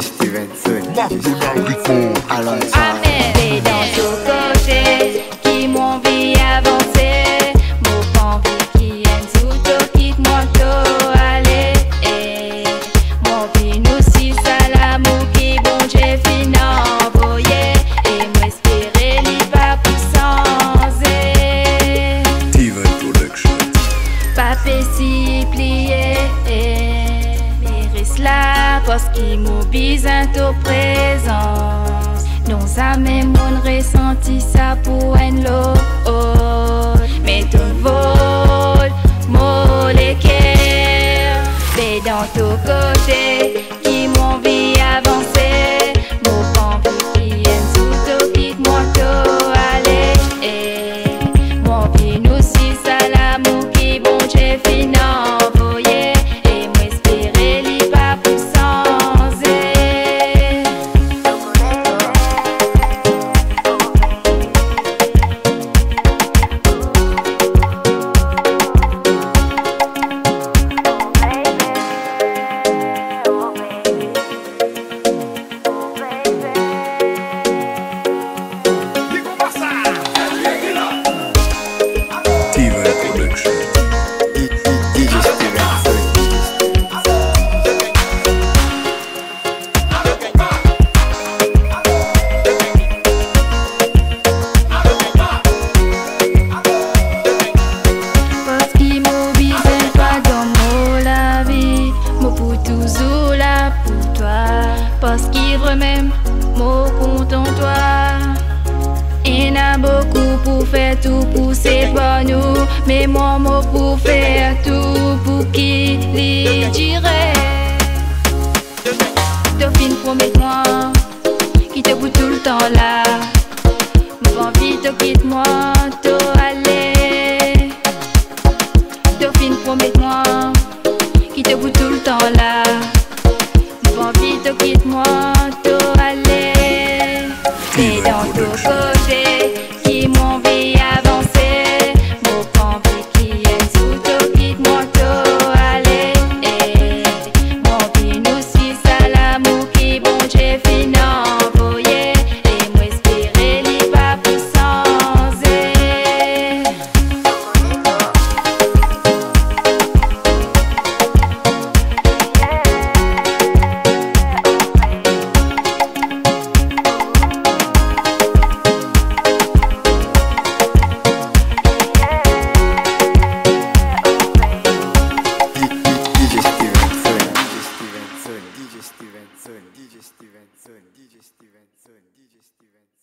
Stevenson. Marginal Record. Allons ça. C'est dans tout côté qui m'ont. Mon qui aime tout quitte moi tout aller. Mon vie nous si salamou qui bon j'ai fini envoyé. Et m'espérer li pas puissance. Steven Production. Pape si plié Mérisse la parce qu'il m'obise au présence. Nous amis mon ressenti ça pour un lot Mais ton vol molécule Mais dans tout côté Parce qu'il remet mon compte en toi. Il a beaucoup pour faire tout pour pas nous Mais moi moi pour faire tout pour qui les dirait. Dauphine promets-moi Qui te pour tout le temps là. Mon envie te quitte-moi toi aller Dauphine, promets-moi Qui te vous tout le temps là. Pas envie de quitte-moi Stevenson. DJ Stevenson. DJ Stevenson. DJ Stevenson.